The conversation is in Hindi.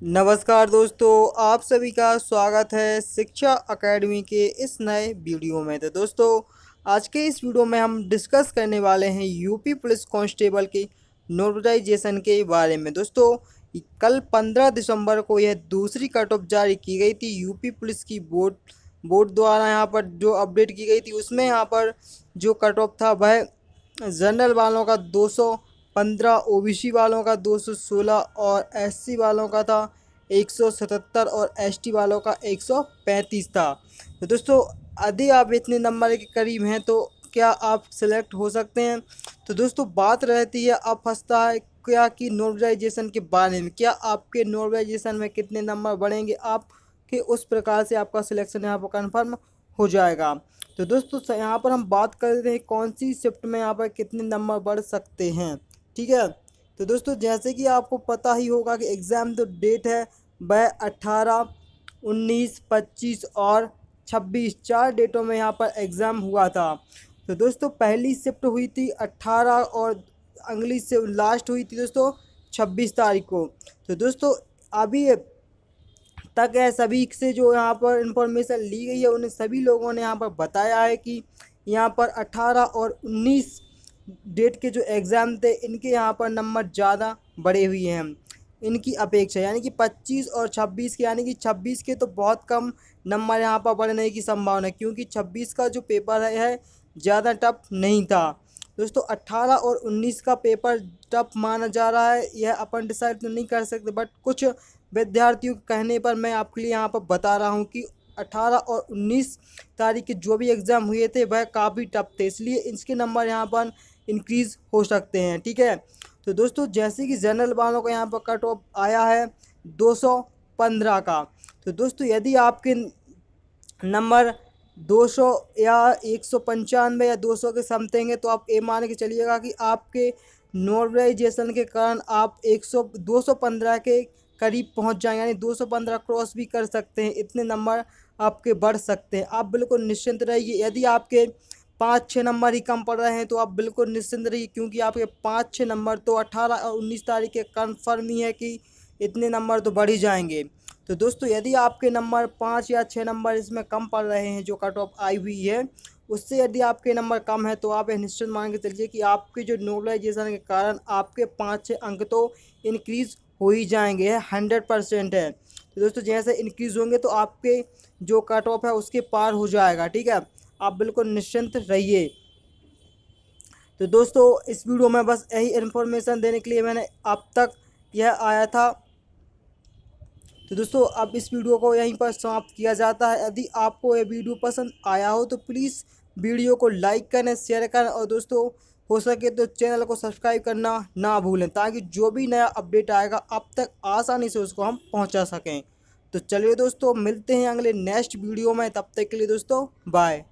नमस्कार दोस्तों, आप सभी का स्वागत है शिक्षा एकेडमी के इस नए वीडियो में। तो दोस्तों, आज के इस वीडियो में हम डिस्कस करने वाले हैं यूपी पुलिस कांस्टेबल के नोटिफिकेशन के बारे में। दोस्तों, कल 15 दिसंबर को यह दूसरी कट ऑफ़ जारी की गई थी यूपी पुलिस की बोर्ड बोर्ड द्वारा यहाँ पर जो अपडेट की गई थी, उसमें यहाँ पर जो कट ऑफ़ था, वह जनरल वालों का दो सौ पंद्रह ओबीसी वालों का दो सौ सोलह और एससी वालों का था एक सौ सतहत्तर और एसटी वालों का एक सौ पैंतीस था। तो दोस्तों, यदि आप इतने नंबर के करीब हैं तो क्या आप सिलेक्ट हो सकते हैं? तो दोस्तों, बात रहती है अब फंसता है क्या कि नॉर्मलाइजेशन के बारे में। क्या आपके नॉर्मलाइजेशन में कितने नंबर बढ़ेंगे? आप कि उस प्रकार से आपका सिलेक्शन यहाँ पर कन्फर्म हो जाएगा। तो दोस्तों, यहाँ पर हम बात कर रहे हैं कौन सी शिफ्ट में यहाँ पर कितने नंबर बढ़ सकते हैं। ठीक है? तो दोस्तों, जैसे कि आपको पता ही होगा कि एग्ज़ाम जो डेट है, वह अट्ठारह उन्नीस, पच्चीस और छब्बीस, चार डेटों में यहाँ पर एग्ज़ाम हुआ था। तो दोस्तों, पहली शिफ्ट हुई थी अट्ठारह और अगली से लास्ट हुई थी दोस्तों छब्बीस तारीख को। तो दोस्तों, अभी तक है सभी से जो यहाँ पर इंफॉर्मेशन ली गई है, उन्हें सभी लोगों ने यहाँ पर बताया है कि यहाँ पर अठारह और उन्नीस डेट के जो एग्ज़ाम थे इनके यहाँ पर नंबर ज़्यादा बढ़े हुए हैं। इनकी अपेक्षा यानी कि 25 और 26 के यानी कि 26 के तो बहुत कम नंबर यहाँ पर बढ़ने की संभावना क्योंकि 26 का जो पेपर है, है ज़्यादा टफ नहीं था। दोस्तों 18 और 19 का पेपर टफ माना जा रहा है यह अपन डिसाइड तो नहीं कर सकते बट कुछ विद्यार्थियों के कहने पर मैं आपके लिए यहाँ पर बता रहा हूँ कि 18 और 19 तारीख के जो भी एग्ज़ाम हुए थे वह काफ़ी टफ थे इसलिए इसके नंबर यहाँ पर इंक्रीज़ हो सकते हैं, ठीक है? तो दोस्तों, जैसे कि जनरल वालों का यहाँ पर कट ऑफ़ आया है 215 का। तो दोस्तों, यदि आपके नंबर 200 या एक सौ पंचानवे या 200 के समथिंग है तो आप ये मान के चलिएगा कि आपके नॉर्मलाइजेशन के कारण आप 100 215 के करीब पहुँच जाएँगे यानी 215 क्रॉस भी कर सकते हैं, इतने नंबर आपके बढ़ सकते हैं। आप बिल्कुल निश्चिंत रहिए। यदि आपके पाँच छः नंबर ही कम पड़ रहे हैं तो आप बिल्कुल निश्चिंत रहिए, क्योंकि आपके पाँच छः नंबर तो अठारह और उन्नीस तारीख के कन्फर्म ही है कि इतने नंबर तो बढ़ ही जाएँगे। तो दोस्तों, यदि आपके नंबर पाँच या छः नंबर इसमें कम पड़ रहे हैं, जो कट ऑफ़ आई हुई है, उससे यदि आपके नंबर कम है तो आप निश्चित मान के चलिए कि आपके जो नोबलाइजेशन के कारण आपके पाँच छः अंक तो इनक्रीज़ हो ही जाएँगे हंड्रेड परसेंट है। तो दोस्तों, जैसे इनक्रीज़ होंगे तो आपके जो कट ऑफ़ है, उसके पार हो जाएगा, ठीक है? आप बिल्कुल निश्चिंत रहिए। तो दोस्तों, इस वीडियो में बस यही इन्फॉर्मेशन देने के लिए मैंने अब तक यह आया था। तो दोस्तों, अब इस वीडियो को यहीं पर समाप्त किया जाता है। यदि आपको यह वीडियो पसंद आया हो तो प्लीज़ वीडियो को लाइक करें शेयर करें और दोस्तों, हो सके तो चैनल को सब्सक्राइब करना ना भूलें ताकि जो भी नया अपडेट आएगा, अब तक आसानी से उसको हम पहुँचा सकें। तो चलिए दोस्तों, मिलते हैं अगले नेक्स्ट वीडियो में। तब तक के लिए दोस्तों बाय